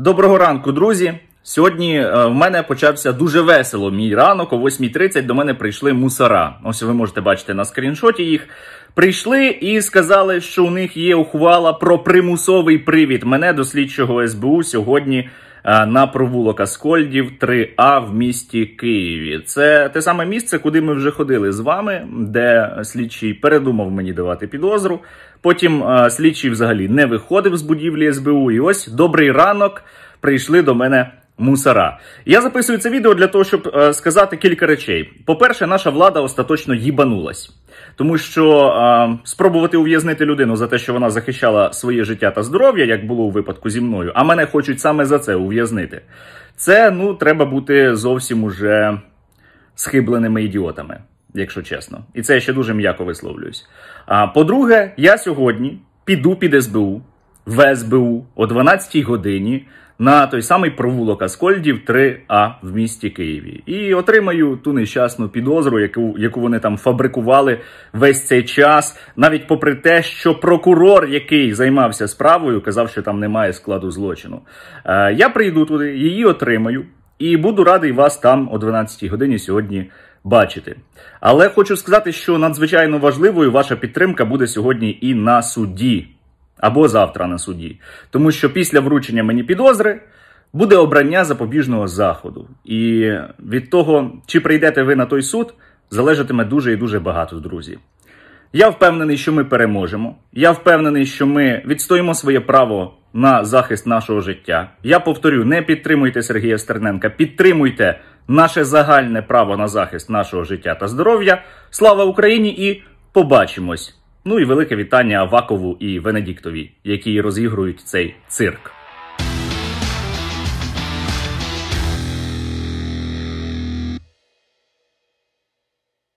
Доброго ранку, друзі. Сьогодні е, в мене почався дуже весело мій ранок. О 8.30 до мене прийшли мусора. Ось ви можете бачити на скріншоті їх. Прийшли і сказали, що у них є ухвала про примусовий привід мене до слідчого СБУ сьогодні на провулок Аскольдів 3А в місті Києві. Це те саме місце, куди ми вже ходили з вами, де слідчий передумав мені давати підозру. Потім е, слідчий взагалі не виходив з будівлі СБУ. І ось добрий ранок прийшли до мене. Мусора. Я записую це відео для того, щоб е, сказати кілька речей. По-перше, наша влада остаточно їбанулась, тому що е, спробувати ув'язнити людину за те, що вона захищала своє життя та здоров'я, як було у випадку зі мною, а мене хочуть саме за це ув'язнити. Це ну треба бути зовсім уже схибленими ідіотами, якщо чесно. І це я ще дуже м'яко висловлююсь. А по-друге, я сьогодні піду під СБУ в СБУ о 12-й годині на той самий провулок Аскольдів 3А в місті Києві і отримаю ту нещасну підозру, яку яку вони там фабрикували весь цей час, навіть попри те, що прокурор, який займався справою, казав, що там немає складу злочину. Е, я прийду туди, її отримаю, і буду радий вас там о 12-й годині сьогодні. Бачити, але хочу сказати, що надзвичайно важливою ваша підтримка буде сьогодні і на суді або завтра на суді. Тому що після вручення мені підозри буде обрання запобіжного заходу. І від того, чи прийдете ви на той суд, залежатиме дуже і дуже багато, друзі. Я впевнений, що ми переможемо. Я впевнений, що ми відстоїмо своє право на захист нашого життя. Я повторю: не підтримуйте Сергія Стерненка, підтримуйте наше загальне право на захист нашого життя та здоров'я. Слава Україні! І побачимось! Ну і велике вітання Авакову і Венедіктові, які розігрують цей цирк.